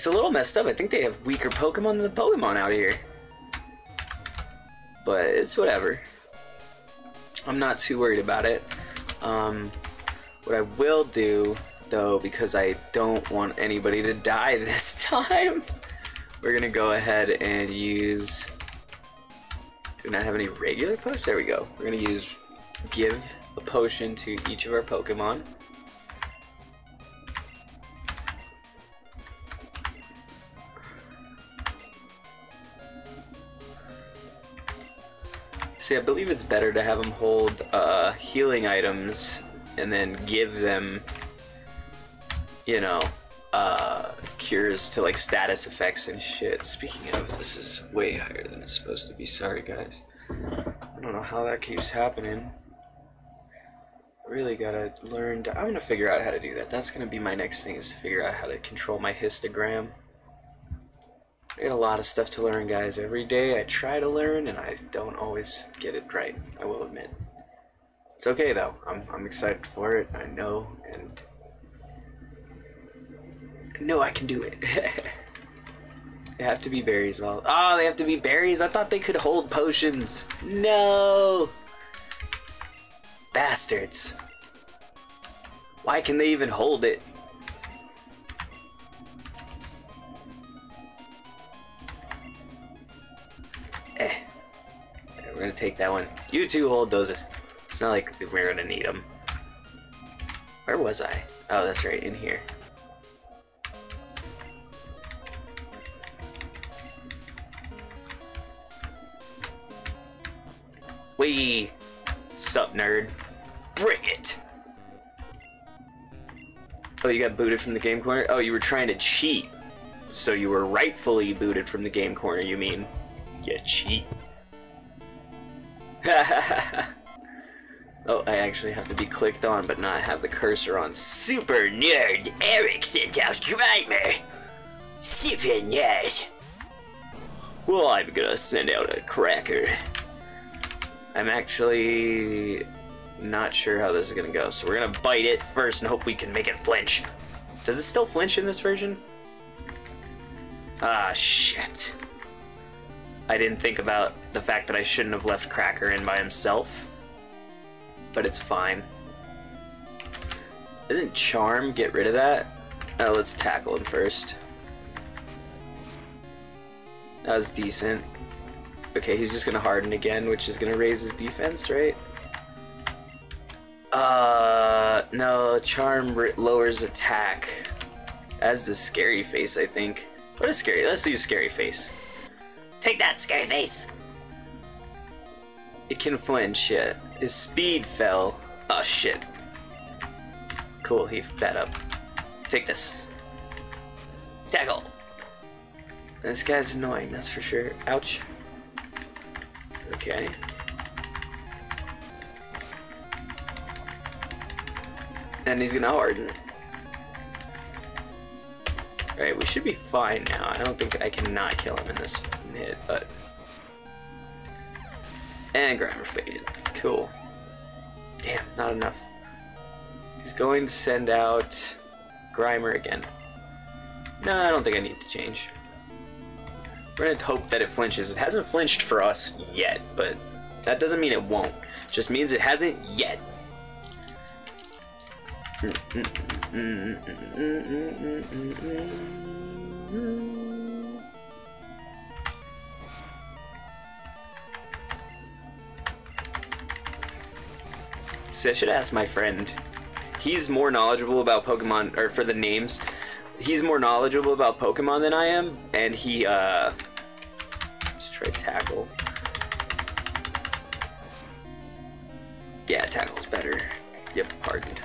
It's a little messed up. I think they have weaker Pokemon than the Pokemon out here. But it's whatever. I'm not too worried about it. Um, what I will do, though, because I don't want anybody to die this time, we're gonna go ahead and use. Do not have any regular potions? There we go. We're gonna use give a potion to each of our Pokemon. See, I believe it's better to have them hold uh, healing items and then give them, you know, uh, cures to like status effects and shit. Speaking of, this is way higher than it's supposed to be. Sorry, guys. I don't know how that keeps happening. Really gotta learn to. I'm gonna figure out how to do that. That's gonna be my next thing is to figure out how to control my histogram. I got a lot of stuff to learn, guys. Every day I try to learn and I don't always get it right, I will admit. It's okay though. I'm, I'm excited for it. I know and I know I can do it. they have to be berries all Oh, ah, they have to be berries. I thought they could hold potions. No. Bastards. Why can they even hold it? We're gonna take that one. You two hold those. It's not like we're gonna need them. Where was I? Oh, that's right, in here. Wee! Sup, nerd? Bring it! Oh, you got booted from the game corner? Oh, you were trying to cheat. So you were rightfully booted from the game corner, you mean? You cheat. oh, I actually have to be clicked on, but not have the cursor on. Super Nerd Eric sent out Grimer! Super Nerd! Well, I'm gonna send out a cracker. I'm actually not sure how this is gonna go, so we're gonna bite it first and hope we can make it flinch. Does it still flinch in this version? Ah, shit. I didn't think about the fact that I shouldn't have left Cracker in by himself. But it's fine. Doesn't Charm get rid of that? Oh, let's tackle him first. That was decent. Okay, he's just gonna harden again, which is gonna raise his defense, right? Uh, no, Charm lowers attack. As the Scary Face, I think. What is Scary? Let's do Scary Face. Take that, Scary Face! It can flinch, yeah. His speed fell. Oh, shit. Cool, he that up. Take this. Tackle! This guy's annoying, that's for sure. Ouch. Okay. And he's gonna harden. Alright, we should be fine now. I don't think I cannot kill him in this hit, but... And Grimer faded. Cool. Damn, not enough. He's going to send out Grimer again. No, I don't think I need to change. We're gonna hope that it flinches. It hasn't flinched for us yet, but that doesn't mean it won't. Just means it hasn't yet. See, I should ask my friend. He's more knowledgeable about Pokemon, or for the names, he's more knowledgeable about Pokemon than I am, and he, uh, let's try Tackle. Yeah, Tackle's better. Yep, pardoned.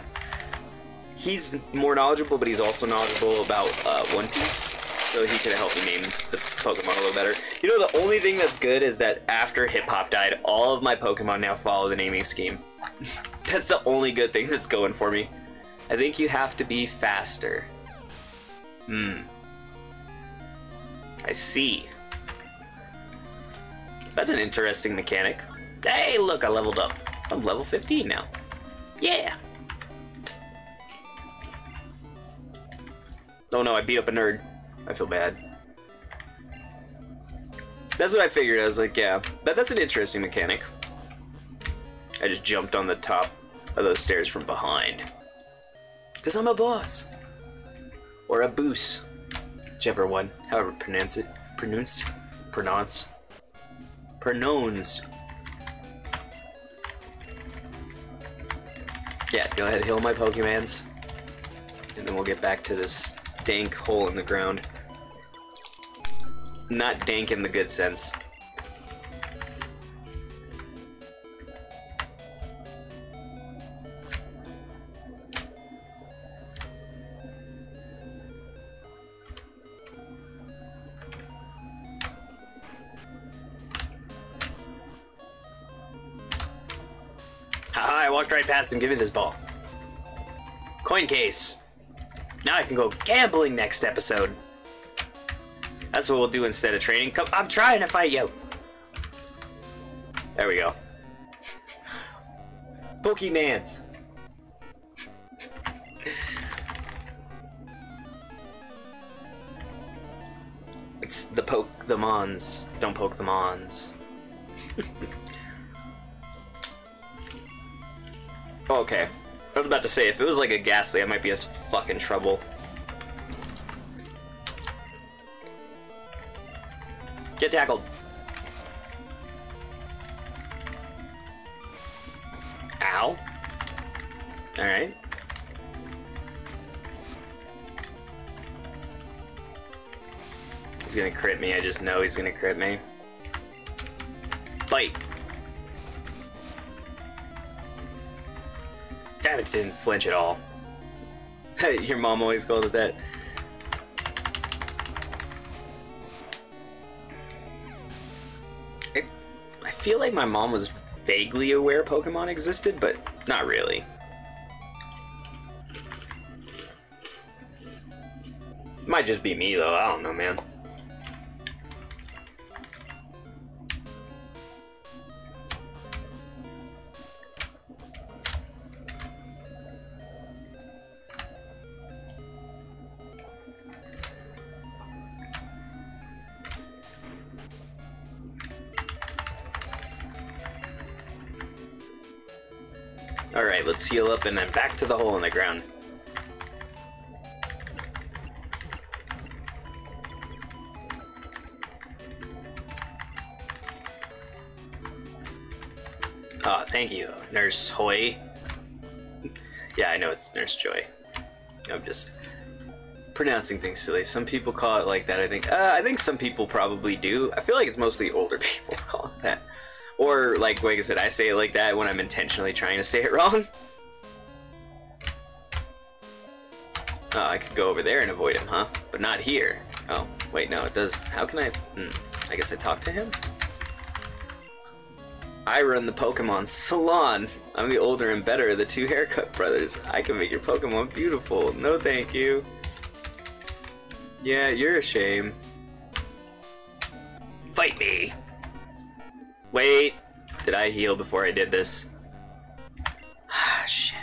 He's more knowledgeable, but he's also knowledgeable about uh, One Piece, so he could help me name the Pokemon a little better. You know, the only thing that's good is that after Hip Hop died, all of my Pokemon now follow the naming scheme. that's the only good thing that's going for me. I think you have to be faster. Hmm. I see. That's an interesting mechanic. Hey, look, I leveled up. I'm level 15 now. Yeah. Oh no, I beat up a nerd. I feel bad. That's what I figured. I was like, yeah, but that's an interesting mechanic. I just jumped on the top of those stairs from behind. Because I'm a boss. Or a boos. Whichever one. However pronounce it. Pronounce. Pronounce. Pronounce. Yeah, go ahead, heal my Pokemons. And then we'll get back to this dank hole in the ground. Not dank in the good sense. Walked right past him. Give me this ball. Coin case. Now I can go gambling next episode. That's what we'll do instead of training. Come, I'm trying to fight you. There we go. Pokemans. it's the poke the mons. Don't poke the mons. okay. I was about to say, if it was like a Gastly, I might be in fucking trouble. Get tackled. Ow. Alright. He's gonna crit me, I just know he's gonna crit me. Bite. Damn didn't flinch at all. Your mom always called it that. I, I feel like my mom was vaguely aware Pokemon existed, but not really. Might just be me though, I don't know, man. Alright, let's heal up and then back to the hole in the ground. Ah, oh, thank you, Nurse Hoy. yeah, I know it's Nurse Joy. I'm just pronouncing things silly. Some people call it like that, I think. Uh, I think some people probably do. I feel like it's mostly older people call it that. Or, like, like I said, I say it like that when I'm intentionally trying to say it wrong. Oh, I could go over there and avoid him, huh? But not here. Oh, wait, no, it does. How can I... Hmm, I guess I talk to him? I run the Pokemon salon. I'm the older and better of the two haircut brothers. I can make your Pokemon beautiful. No thank you. Yeah, you're a shame. Fight me! Wait! Did I heal before I did this? Ah, shit.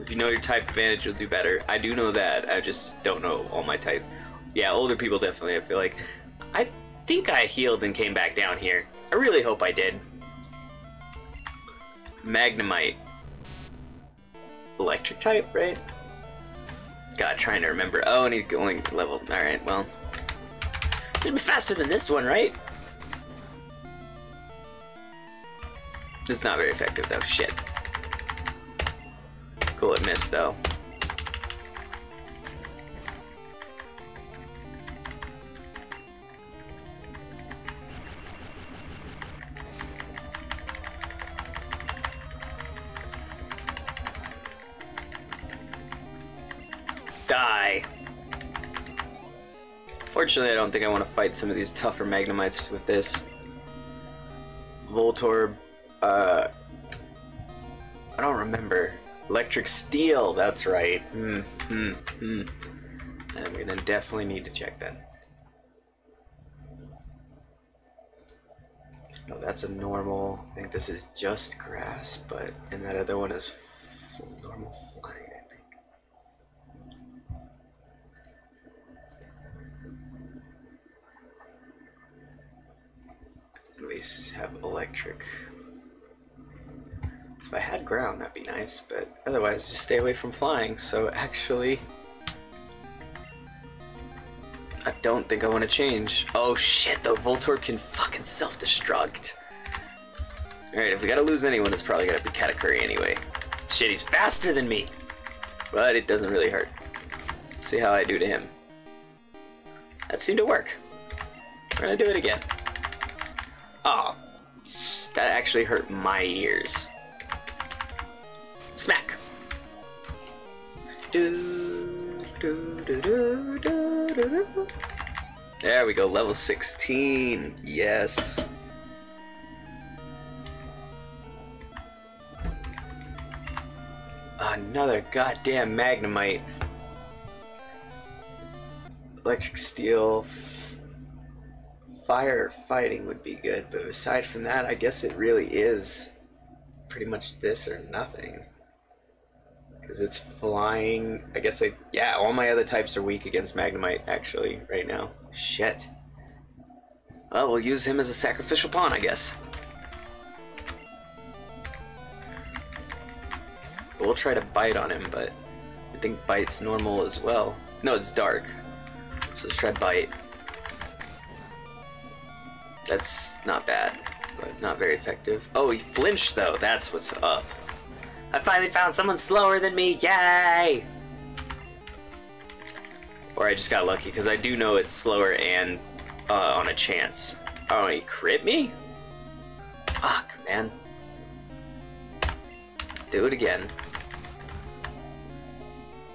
If you know your type advantage, you'll do better. I do know that. I just don't know all my type. Yeah, older people definitely, I feel like. I think I healed and came back down here. I really hope I did. Magnemite. Electric type, right? God, trying to remember. Oh, and he's going level. Alright, well. It'll be faster than this one, right? It's not very effective though, shit. Cool, it missed though. Die. Fortunately, I don't think I want to fight some of these tougher Magnemites with this. Voltorb uh, I don't remember. Electric Steel, that's right. Mm, mm, mm. I'm gonna definitely need to check that. No, that's a normal. I think this is just grass, but and that other one is normal flying. I think. Oasis have electric. If I had ground, that'd be nice, but otherwise just stay away from flying, so actually... I don't think I want to change. Oh shit, though, Voltorb can fucking self-destruct. Alright, if we gotta lose anyone, it's probably gonna be Katakuri anyway. Shit, he's faster than me! But it doesn't really hurt. See how I do to him. That seemed to work. We're gonna do it again. Oh, that actually hurt my ears. Smack! Do, do, do, do, do, do, do. There we go, level 16. Yes. Another goddamn Magnemite. Electric Steel. Fire fighting would be good, but aside from that, I guess it really is pretty much this or nothing. Because it's flying. I guess I. Yeah, all my other types are weak against Magnemite, actually, right now. Shit. Well, we'll use him as a sacrificial pawn, I guess. We'll try to bite on him, but I think bite's normal as well. No, it's dark. So let's try bite. That's not bad, but not very effective. Oh, he flinched though. That's what's up. I finally found someone slower than me. Yay! Or I just got lucky because I do know it's slower and uh, on a chance. Oh, he crit me? Fuck, man. Let's do it again.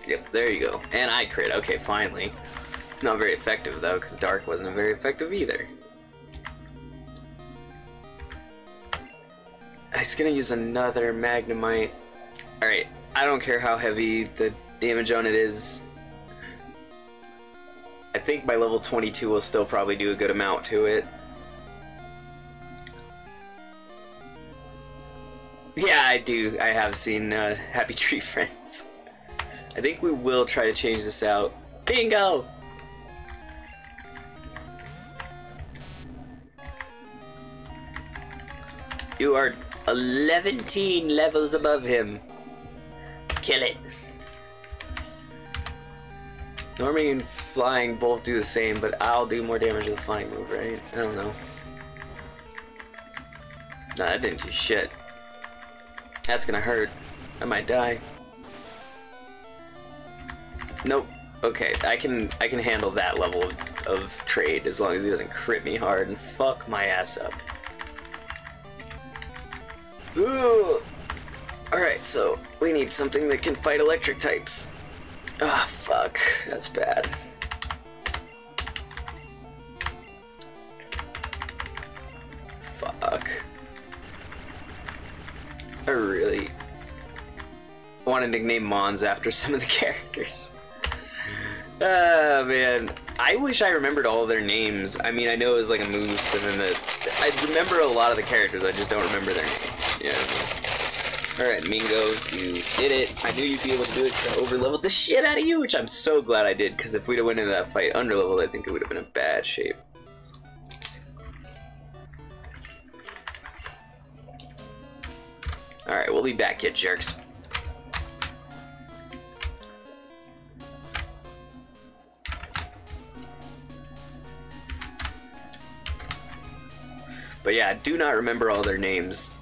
Yep, there you go. And I crit. Okay, finally. Not very effective though, because Dark wasn't very effective either. He's gonna use another Magnemite. Alright, I don't care how heavy the damage on it is. I think my level 22 we'll still probably do a good amount to it. Yeah, I do. I have seen uh, Happy Tree Friends. I think we will try to change this out. Bingo! You are 11 levels above him. Kill it. Norming and flying both do the same, but I'll do more damage with the flying move, right? I don't know. Nah, that didn't do shit. That's gonna hurt. I might die. Nope. Okay, I can I can handle that level of, of trade as long as he doesn't crit me hard and fuck my ass up. Alright, so we need something that can fight electric types. Ah, oh, fuck. That's bad. Fuck. I really want to nickname Mons after some of the characters. Ah, uh, man. I wish I remembered all their names. I mean, I know it was like a moose, and then the... I remember a lot of the characters, I just don't remember their names. Yeah. Alright, Mingo, you did it. I knew you'd be able to do it because I overleveled the shit out of you, which I'm so glad I did, because if we'd have went into that fight underleveled, I think it would have been in bad shape. Alright, we'll be back, you jerks. But yeah, I do not remember all their names.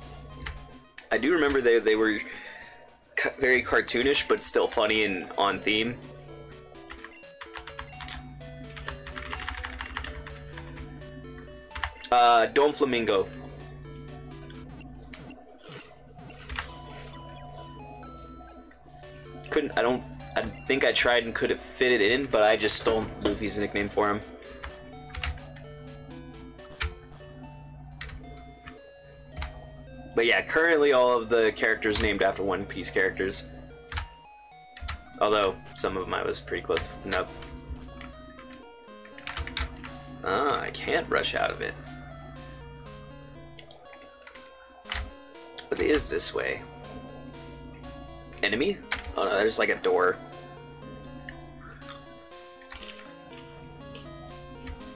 I do remember they, they were very cartoonish, but still funny and on theme. Uh, Doflamingo. Couldn't, I don't, I think I tried and could have fit it in, but I just stole Luffy's nickname for him. But yeah, currently all of the characters named after One Piece characters. Although, some of them I was pretty close to... Nope. Ah, I can't rush out of it. What is this way? Enemy? Oh no, there's like a door.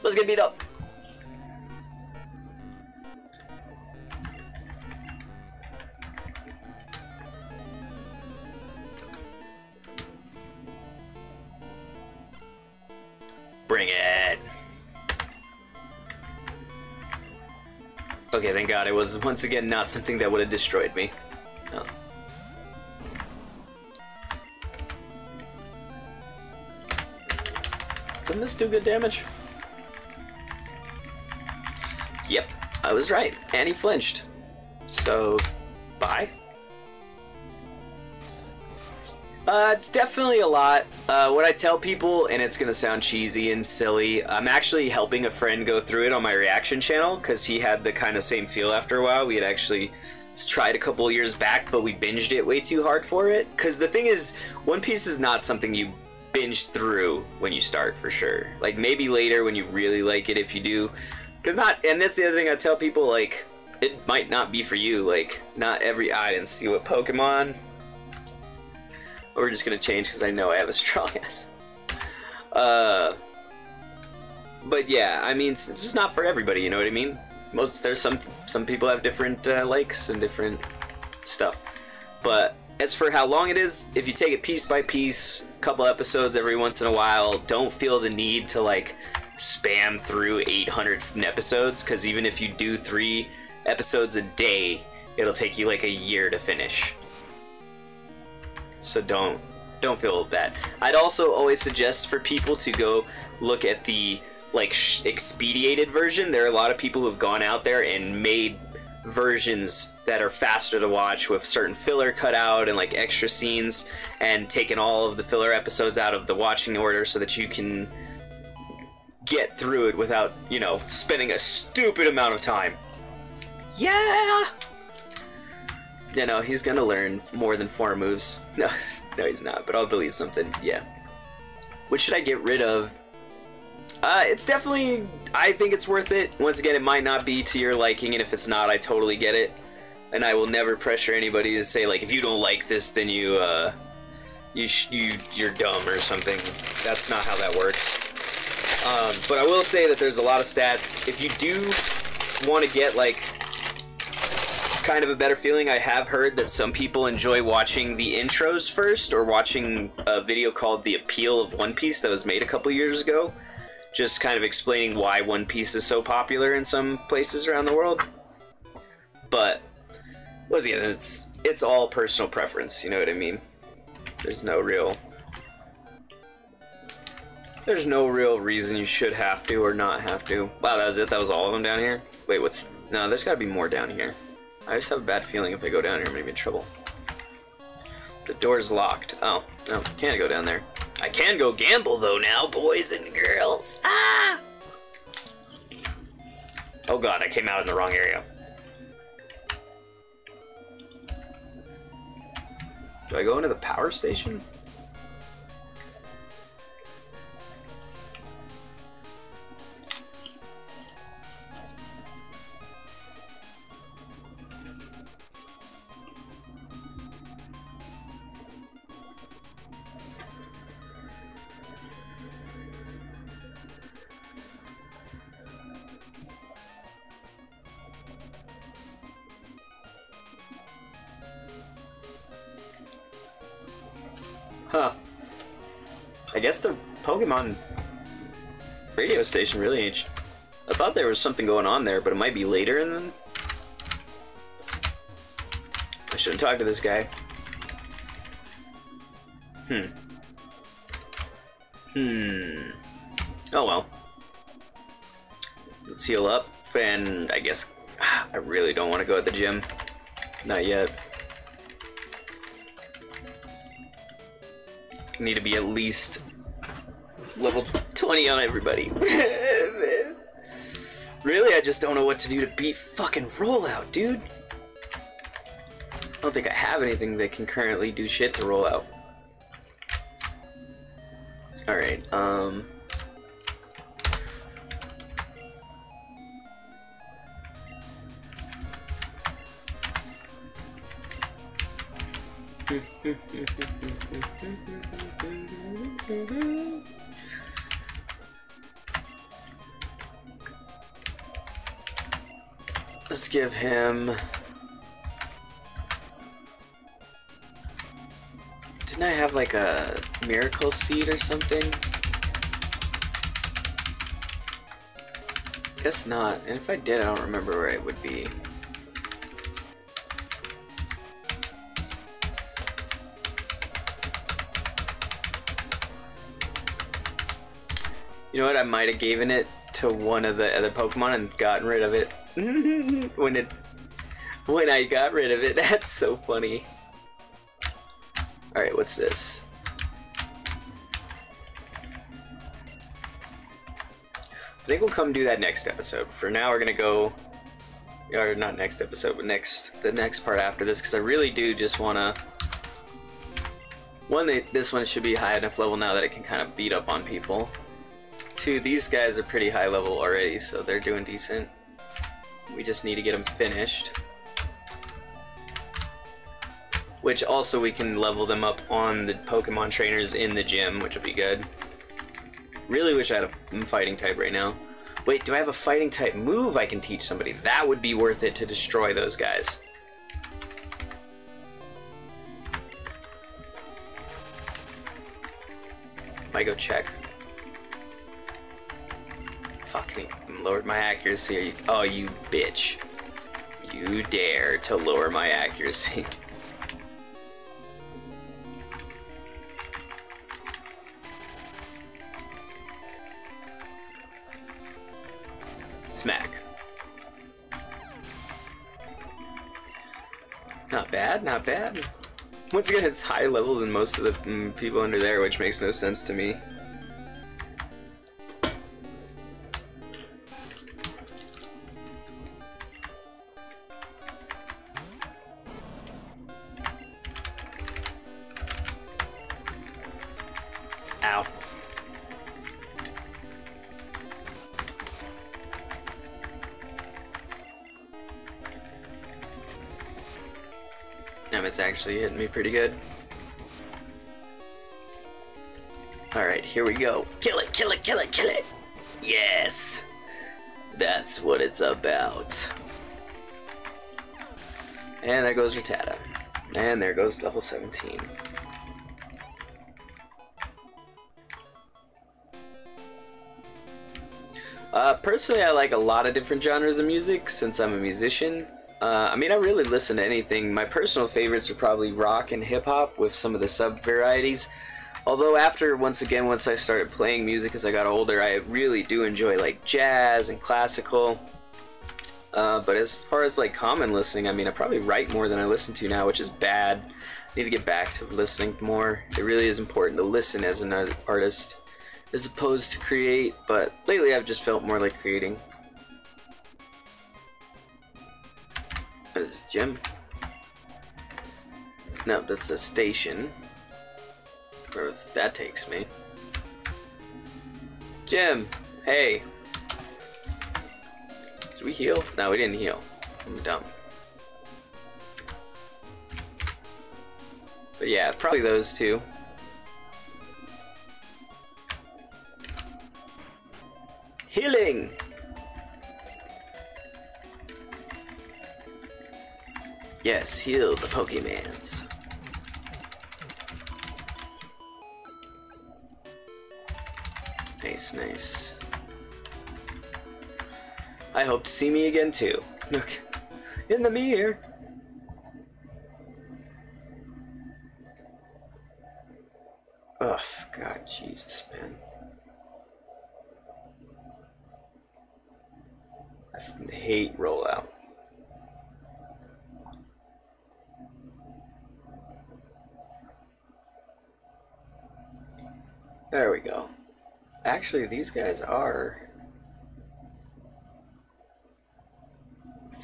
Let's get beat up! Thank God it was once again not something that would have destroyed me. No. Didn't this do good damage? Yep, I was right. And he flinched. So, bye. Uh, it's definitely a lot. Uh, what I tell people, and it's gonna sound cheesy and silly, I'm actually helping a friend go through it on my reaction channel because he had the kind of same feel after a while. We had actually tried a couple years back, but we binged it way too hard for it. Because the thing is, One Piece is not something you binge through when you start for sure. Like maybe later when you really like it, if you do. Because not, and that's the other thing I tell people, like, it might not be for you. Like, not every, I didn't see what Pokemon we're just gonna change because I know I have a strong ass. Uh, but yeah, I mean, it's just not for everybody. You know what I mean? Most there's some some people have different uh, likes and different stuff. But as for how long it is, if you take it piece by piece, a couple episodes every once in a while, don't feel the need to like spam through 800 episodes because even if you do three episodes a day, it'll take you like a year to finish so don't don't feel bad. I'd also always suggest for people to go look at the like expedited version. There are a lot of people who have gone out there and made versions that are faster to watch with certain filler cut out and like extra scenes and taken all of the filler episodes out of the watching order so that you can get through it without, you know, spending a stupid amount of time. Yeah! Yeah, no, he's gonna learn more than four moves. No, no, he's not, but I'll delete something, yeah. What should I get rid of? Uh, it's definitely, I think it's worth it. Once again, it might not be to your liking, and if it's not, I totally get it. And I will never pressure anybody to say, like, if you don't like this, then you, uh, you, you, you're dumb or something. That's not how that works. Um, but I will say that there's a lot of stats. If you do want to get, like, kind of a better feeling. I have heard that some people enjoy watching the intros first or watching a video called The Appeal of One Piece that was made a couple years ago. Just kind of explaining why One Piece is so popular in some places around the world. But, once again, it's, it's all personal preference, you know what I mean? There's no real... There's no real reason you should have to or not have to. Wow, that was it? That was all of them down here? Wait, what's... No, there's gotta be more down here. I just have a bad feeling if I go down here, I'm gonna be in trouble. The door's locked. Oh, no, can't go down there. I can go gamble though now, boys and girls. Ah! Oh god, I came out in the wrong area. Do I go into the power station? Station really ain't... I thought there was something going on there, but it might be later and then... I shouldn't talk to this guy. Hmm. Hmm. Oh well. Let's heal up, and I guess I really don't want to go at the gym. Not yet. need to be at least level 20 on everybody. really? I just don't know what to do to beat fucking rollout, dude. I don't think I have anything that can currently do shit to rollout. Alright, um... give him... Didn't I have like a miracle seed or something? Guess not. And if I did, I don't remember where it would be. You know what? I might have given it to one of the other Pokemon and gotten rid of it. when it when I got rid of it. That's so funny. Alright, what's this? I think we'll come do that next episode. For now, we're gonna go, or not next episode, but next the next part after this, because I really do just wanna. One, this one should be high enough level now that it can kind of beat up on people. Two, these guys are pretty high level already, so they're doing decent. We just need to get them finished. Which also we can level them up on the Pokemon trainers in the gym, which will be good. Really wish I had a fighting type right now. Wait, do I have a fighting type move I can teach somebody? That would be worth it to destroy those guys. Might go check. Fuck me. Lowered my accuracy. You, oh, you bitch. You dare to lower my accuracy. Smack. Not bad, not bad. Once again, it's higher level than most of the mm, people under there, which makes no sense to me. Actually hitting me pretty good. Alright, here we go. Kill it, kill it, kill it, kill it! Yes! That's what it's about. And there goes Rattata. And there goes level 17. Uh, personally, I like a lot of different genres of music since I'm a musician. Uh, I mean, I really listen to anything. My personal favorites are probably rock and hip hop with some of the sub varieties. Although after, once again, once I started playing music as I got older, I really do enjoy like jazz and classical. Uh, but as far as like common listening, I mean, I probably write more than I listen to now, which is bad. I need to get back to listening more. It really is important to listen as an artist as opposed to create, but lately I've just felt more like creating. What is it, gym? No, that's the station. Where that takes me. Jim! Hey! Did we heal? No, we didn't heal. I'm dumb. But yeah, probably those two. Yes, heal the Pokemans. Nice, nice. I hope to see me again too. Look, in the mirror. Ugh, God, Jesus, man. I hate rollout. There we go. Actually, these guys are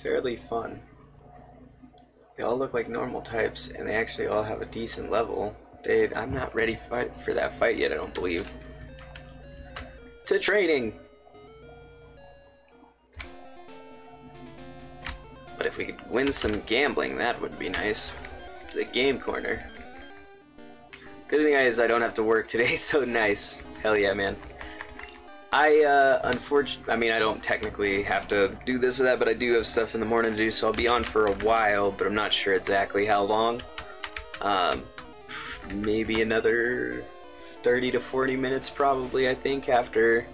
fairly fun. They all look like normal types, and they actually all have a decent level. They, I'm not ready fight for that fight yet, I don't believe. To trading! But if we could win some gambling, that would be nice. The game corner. Good thing is I don't have to work today, so nice. Hell yeah, man. I, uh, unfortunately, I mean, I don't technically have to do this or that, but I do have stuff in the morning to do, so I'll be on for a while, but I'm not sure exactly how long. Um, maybe another 30 to 40 minutes, probably, I think, after,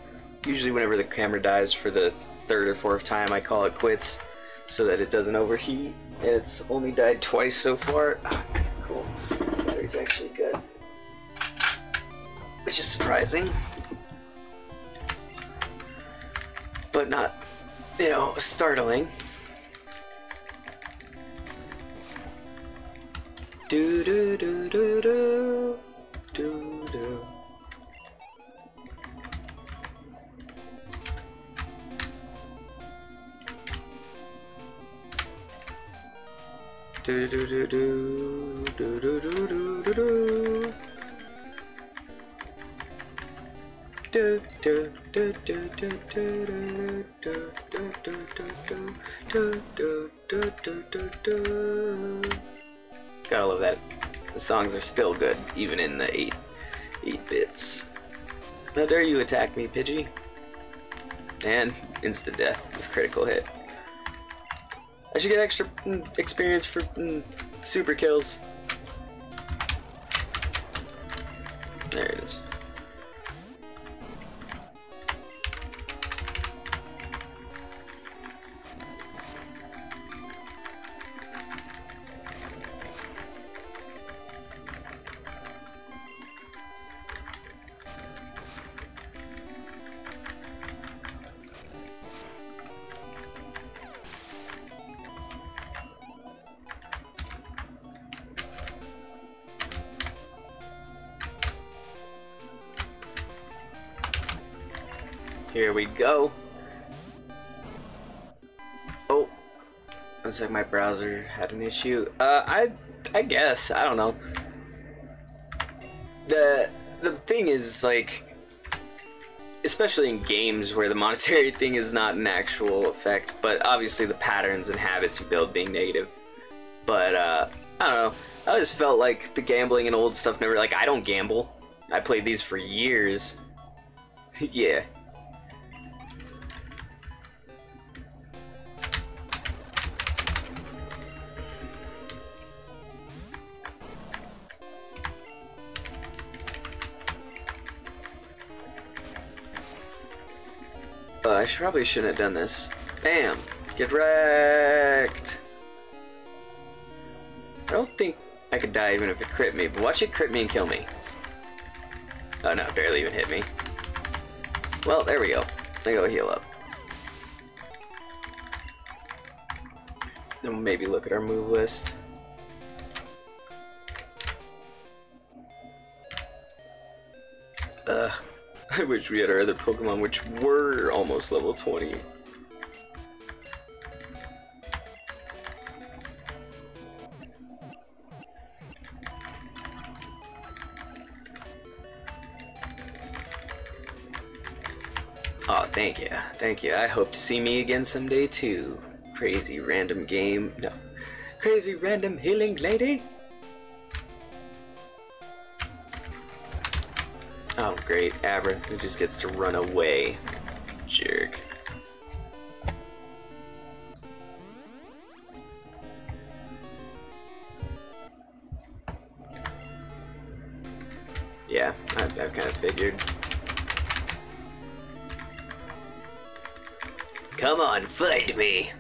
usually whenever the camera dies for the third or fourth time I call it quits so that it doesn't overheat. And it's only died twice so far. Ah, cool. Battery's actually good. Which is surprising. But not, you know, startling. Do do do do do do do. Do do do do do do do do do do. Gotta love that. The songs are still good, even in the eight eight bits. How dare you attack me, Pidgey? And instant death with critical hit. I should get extra mm, experience for mm, super kills. There it is. Browser had an issue. Uh, I, I guess I don't know. The the thing is like, especially in games where the monetary thing is not an actual effect, but obviously the patterns and habits you build being negative. But uh, I don't know. I always felt like the gambling and old stuff never like I don't gamble. I played these for years. yeah. Should, probably shouldn't have done this. Bam! Get wrecked! I don't think I could die even if it crit me, but watch it crit me and kill me. Oh no, barely even hit me. Well, there we go. I go heal up. Then maybe look at our move list. Ugh. I wish we had our other Pokemon, which were almost level 20. Oh, thank you. Thank you. I hope to see me again someday too. Crazy random game. No. Crazy random healing lady. Oh, great. Abra, who just gets to run away. Jerk. Yeah, I, I've kind of figured. Come on, fight me!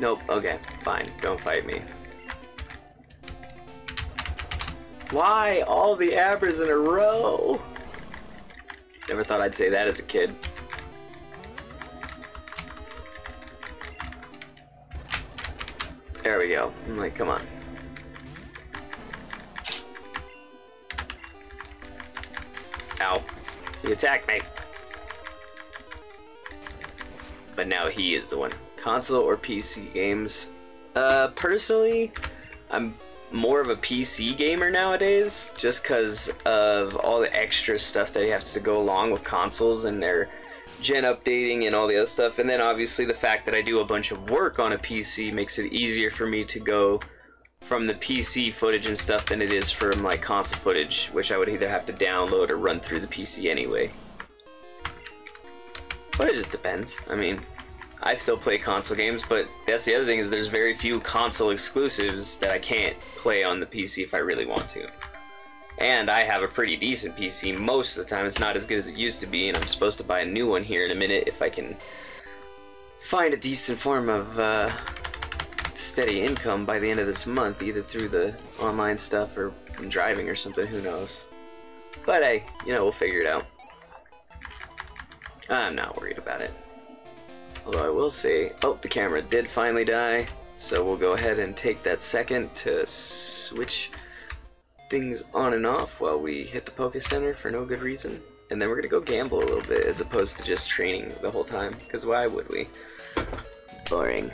Nope, okay, fine, don't fight me. Why all the Abras in a row? Never thought I'd say that as a kid. There we go. I'm like, come on. Ow. He attacked me. But now he is the one. Console or PC games? Uh, personally, I'm more of a PC gamer nowadays, just because of all the extra stuff that has to go along with consoles and their gen updating and all the other stuff. And then obviously the fact that I do a bunch of work on a PC makes it easier for me to go from the PC footage and stuff than it is from my console footage, which I would either have to download or run through the PC anyway. But it just depends. I mean, I still play console games, but that's the other thing is there's very few console exclusives that I can't play on the PC if I really want to. And I have a pretty decent PC most of the time. It's not as good as it used to be, and I'm supposed to buy a new one here in a minute if I can find a decent form of uh, steady income by the end of this month, either through the online stuff or driving or something, who knows. But hey, you know, we'll figure it out. I'm not worried about it. Although I will say, oh, the camera did finally die, so we'll go ahead and take that second to switch things on and off while we hit the Poke Center for no good reason. And then we're gonna go gamble a little bit as opposed to just training the whole time, because why would we? Boring.